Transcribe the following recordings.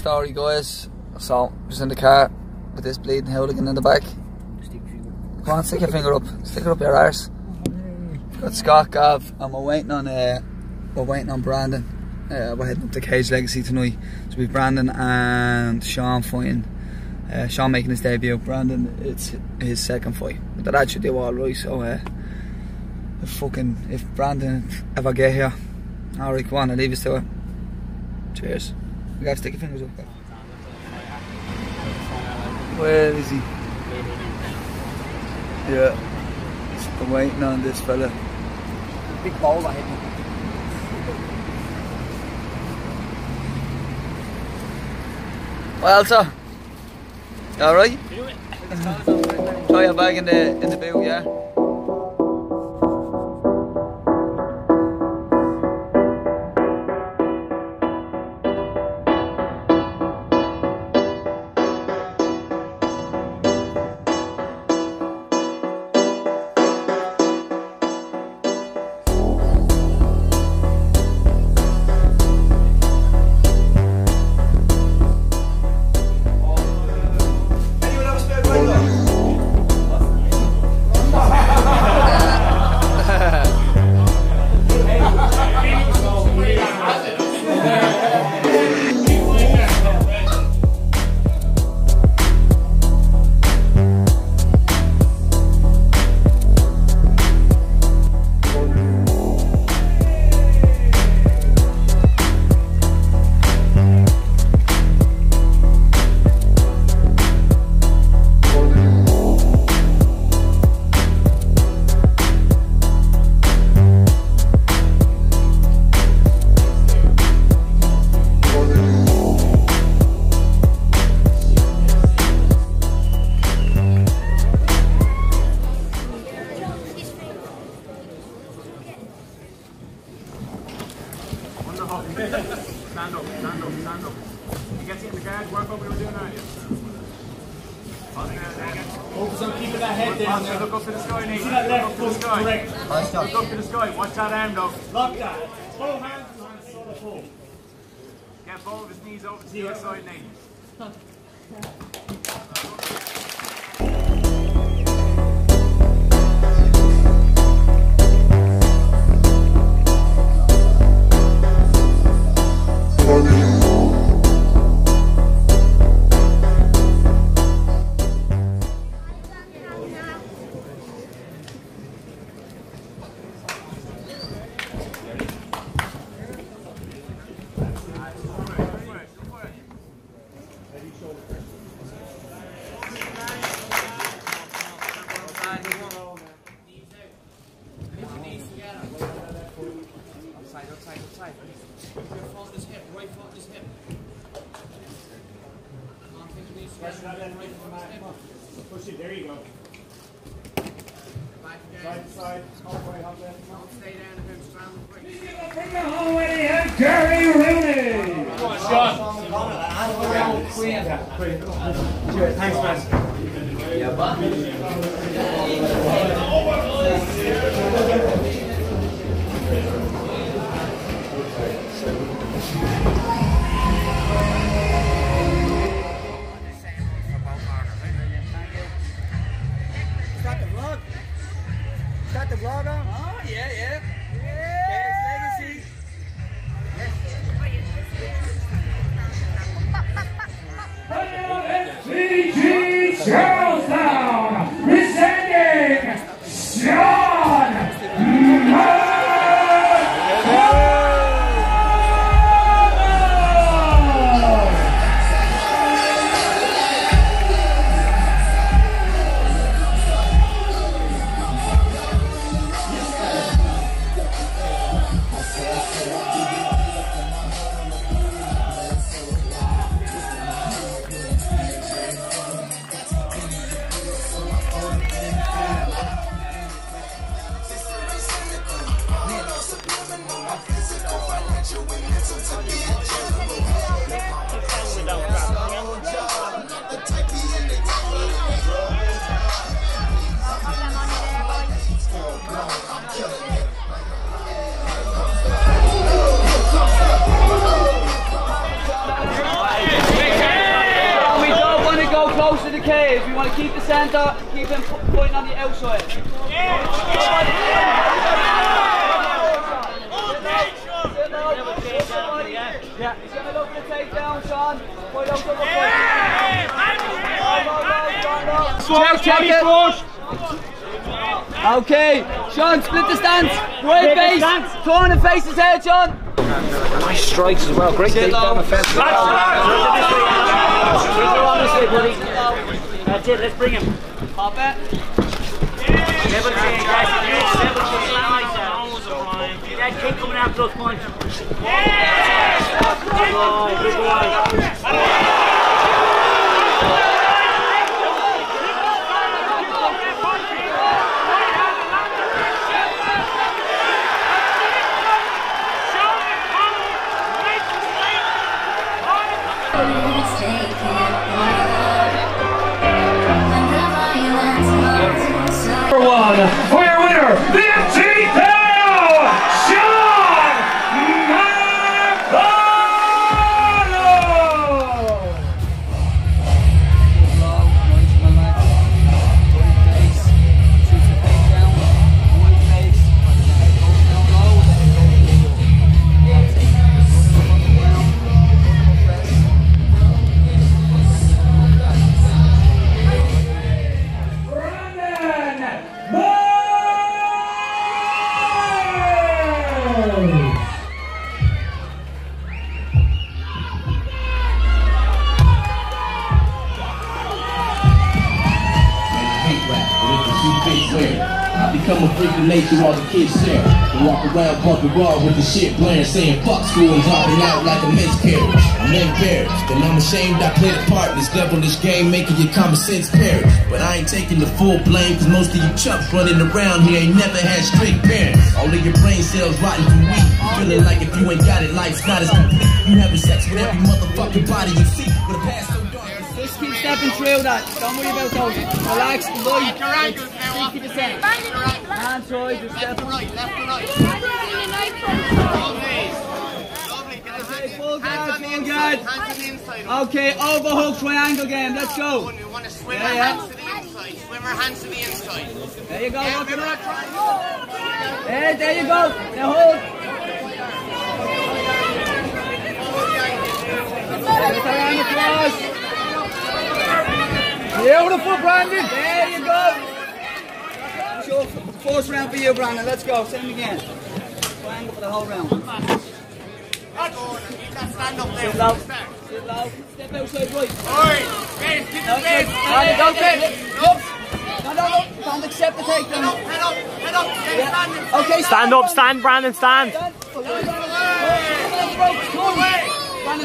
story, guys. So, just in the car with this bleeding hooligan in the back. Come on, stick your finger up. Stick it up your arse. Got Scott, Gav, and we're waiting on uh, we're waiting on Brandon. Uh, we're heading up to Cage Legacy tonight. So we've Brandon and Sean fighting. Uh, Sean making his debut. Brandon, it's his second fight. But that actually do all right. So uh, if fucking if Brandon ever get here, alright, come on, I'll leave us to it. Cheers. You gotta stick your fingers up. Where is he? Yeah. I'm waiting on this fella. Big ball I hit me. Well, sir. You alright? Throw your bag in the in the boot, yeah. Wonderful. Stand up, stand up, stand up. You get in the guard, work what we were doing earlier. Focus on keeping that head down there. look up to the sky, Nate. See that Look up left to the foot sky. correct. Look up to the sky. Watch that arm, though. Lock that. Both hands behind the shoulder pull. Get both of his knees over to the other side, Nate. Press that left right from the. Come on. Push it. There you go. Side to side. Halfway, halfway. Come on. Take it home with you, Gary Rooney. Thanks, man. Yeah, Start CG we want to go close to the cave. We want to keep the centre, keep them pointing on the outside. Yeah. He's going to look for the takedown, Sean. Point on double yeah. Okay, Sean, split the stance. Great base. Corner faces here, John. Nice strikes as well. Great take down. That's it, let's bring him. Pop it. 17, guys. 17, Dad, keep coming after those points. Yeah! Good boy, good. Kids share. Walk around bumping raw with the shit blaring, saying fuck school and dropping out like a miscarriage. I'm impaired, then I'm ashamed I played a part in this devilish game, making your common sense perish. But I ain't taking the full blame, cause most of you chumps running around here ain't never had straight parents. All of your brain cells rotten from weed. Feeling like if you ain't got it, life's not as complete. You having sex with every motherfucking body you see, with a past keep stepping through that. Don't worry about those. Relax, light. 60%. Hands high, just step right, left to right. Okay, full guard, full guard. Okay, overhook triangle game. Let's go. We want to swim Yeah, our yeah. hands to the inside. Swim our hands to the inside. There you go, Yeah, lock it we're up. not trying. There, there you go. Now hold. Get around the cross. Beautiful, Brandon. There you go. Sure, first round for you, Brandon. Let's go. Same again. Triangle for the whole round. That's going. Keep that stand up there. Sit low. Start. Sit low. Step outside right. Alright, guys, keep the Okay, space. Brandon, don't get No, no, no. Don't accept the Head up, takedown. head up, head up. Stay Yeah. standing. Okay, Stand up, stand, Brandon, stand. Brandon,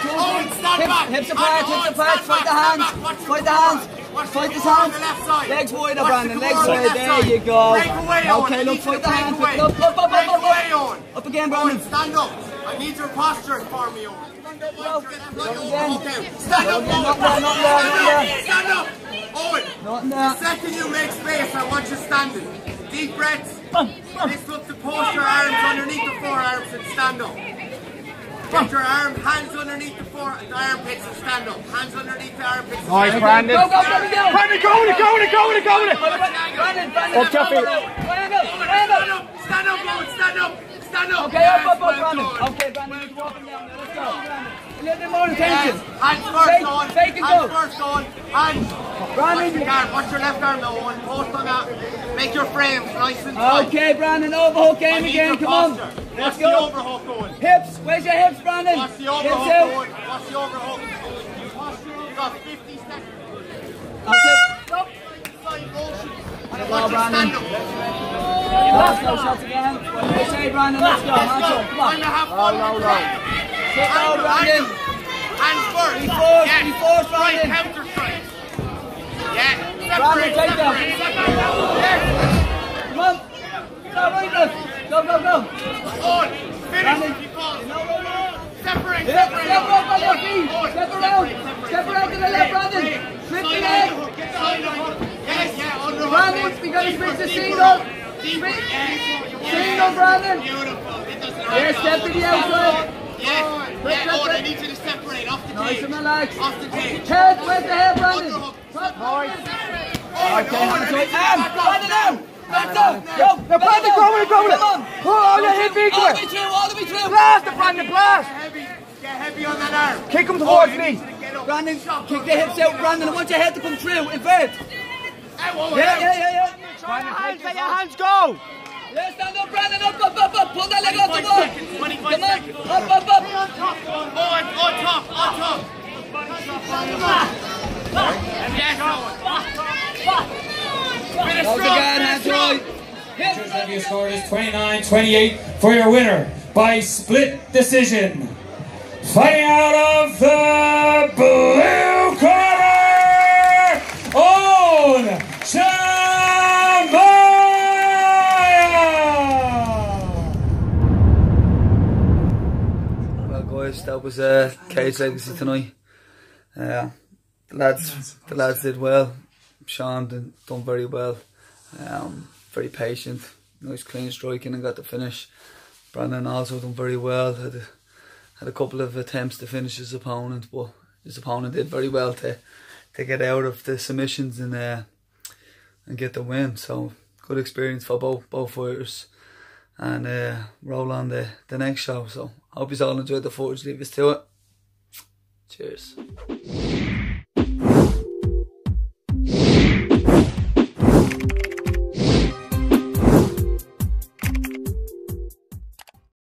two Owen, stand hips, back. hips apart, Owen, hips apart, stand fight the back, hands, stand back. Watch the fight the Quran. hands, Watch the fight the Quran on hands. the left side. Legs wider, Watch Brandon, the legs Quran on the wide, left there side. you go. Break away, Owen. Okay, I look, need you fight to the break hands, away. up, up, up, Break up, up, away, up. Owen. Up again, Owen, Brandon. stand up. I need your posture for me, Owen. Stand up, Stand up, Owen. there, there, there. Stand up. Owen. The second you make space, I want you standing. Deep breaths. Lift up the posture, arms underneath the forearms and stand up. Put your arm, hands underneath the, fore, the armpits and stand up. Hands underneath the armpits. and Nice, stand up. Brandon. Go, go, Brandon, go. Brandon, go with it, go with it, go with it, go with it. Brandon, Brandon. Up, Jeffy. Triangle, Stand triangle. up, stand up, Owen, stand up, stand up. Okay, up, up, Yes, up, Brandon. well done. Okay, Brandon, he's walking down there. Let's go. Brandon. A little bit more attention. Yes, hands first, Fake- Owen. fake and Hands go. first, Owen. Hands. Brandon, Watch the you- arm. Watch your left arm now, Owen. Post on that. Make your frames nice and tight. Okay, Brandon, overhook I game need again. your Come on. posture. Let's Watch the go. overhook, Owen. Hips. Where's your hips, Brandon? Watch the Hips overhook, out. Watch the overhook. You got 50 seconds. Okay. Stop. Side motion. And I Go, want you to Brandon. stand up. Let's go, shots again. What do you say, Brandon? Let's go. Hands up. Come on. Time to have fun. Low, low, low. Sit Angle, Brandon. Hands first. Before- yes. before Strike, Brandon. counter strike. Yeah. Brandon, Separate, take down. separate. Yes. Come on. Go, right, look. Go, go, go. On. Finish. Brandon. He falls. No, no, no. Separate, Step, separate. step up on your feet. Step around. Step around to the left, Brandon. Flip the leg. Yes, yeah, underhook. Brandon, we gotta Deeper, switch to deeper single. Switch. yes. Single, Brandon. Beautiful. Yeah, hurt. step to the outside. Yeah, yeah, oh, I need you to separate off the Nice cage. and relax. Off the cage. Head, where's the head, Brandon? Underhook. Okay, hands. And, Brandon down. Back down. Yo, now Brandon, go with it, go with it. Come on. Oh, yeah, hit me, All the way through, all the way through. Blast the Brandon, blast! Get heavy. Get heavy on that arm. Kick him Oh, towards me. need you to get up. Brandon, kick the hips out, Brandon. I want your head to come through, invert. Hey, whoa, whoa, Yeah, yeah, yeah, yeah. Hands, let your hands go! Yeah, stand up, Brandon. Up, up, up, up. Pull that leg off the 25 ball. seconds, 25 Come on. seconds. Up, up, up. On top, on, on top, on top. Yes, Finish That was a strong, good finish hand, strong. Troy. Hit. Your score is 29-28 for your winner by split decision. Fighting out of the blue corner, Own Shamaya! Well, guys, that was uh, Cage Legacy tonight. Uh, the lads, the lads did well. Sean did, done very well. Um, very patient, nice clean striking, and got the finish. Brandon also done very well. Had a, had a couple of attempts to finish his opponent, but his opponent did very well to to get out of the submissions and uh, and get the win. So good experience for both both fighters and uh, roll on the, the next show. So hope you all enjoyed the footage. Leave us to it. Cheers.